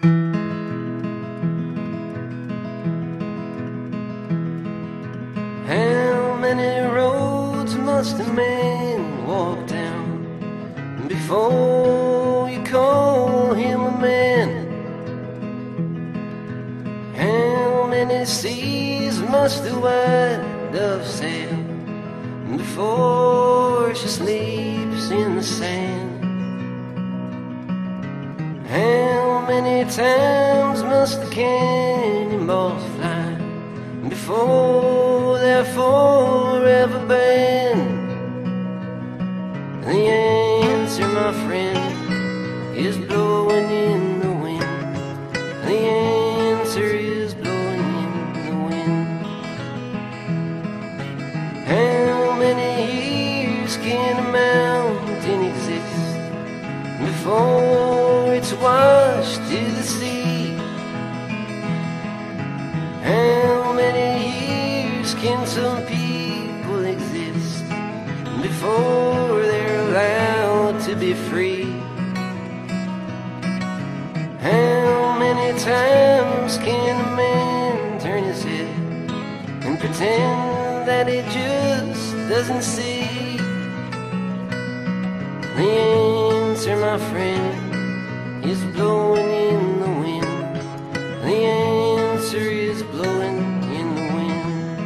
How many roads must a man walk down before you call him a man? How many seas must the white dove sail before she sleeps in the sand? How many times must the cannonballs fly before they're forever banned? The answer, my friend, is blowing in the wind. The answer is blowing in the wind. How many years can a mountain exist before it's washed to the sea? How many years can some people exist before they're allowed to be free? How many times can a man turn his head and pretend that he just doesn't see? The answer, my friend, is blowing in the wind. The answer is blowing in the wind.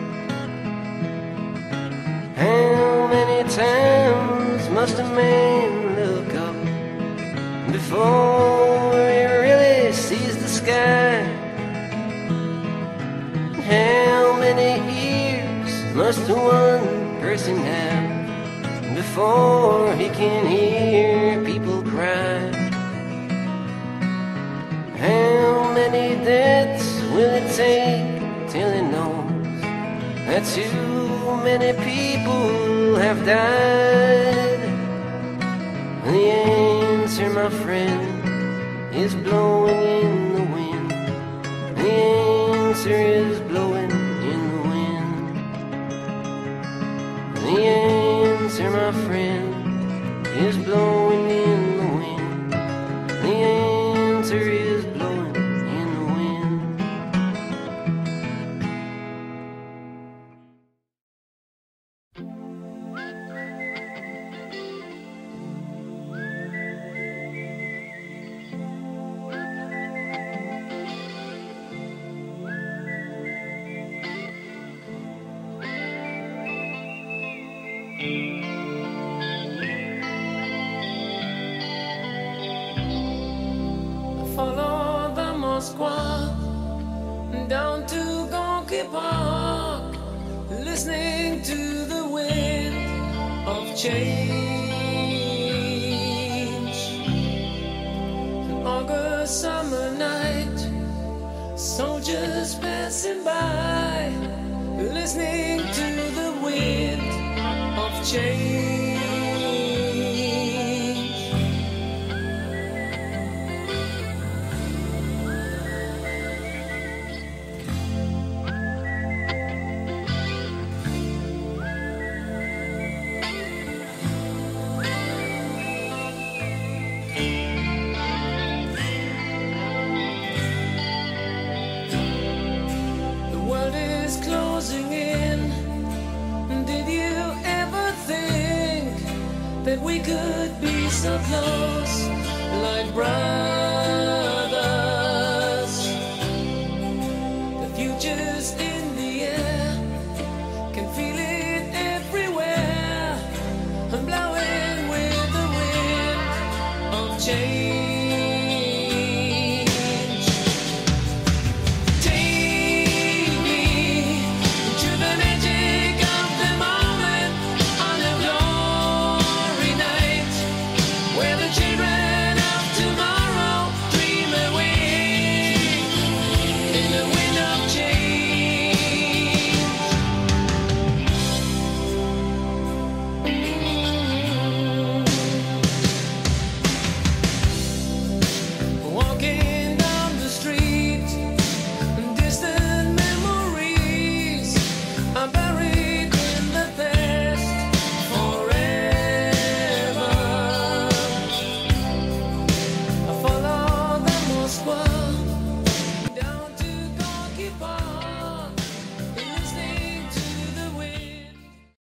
How many times must a man look up before he really sees the sky? How many ears must one person have before he can hear take till he knows that too many people have died? The answer, my friend, is blowing in the wind. The answer is blowing in the wind. The answer, my friend, is blowing Follow the Moskva down to Gorky Park, listening to the wind of change. An August summer night, soldiers passing by, listening change. we could be so close, like brothers. The future's in the air, can feel it everywhere. I'm blowing with the wind of change.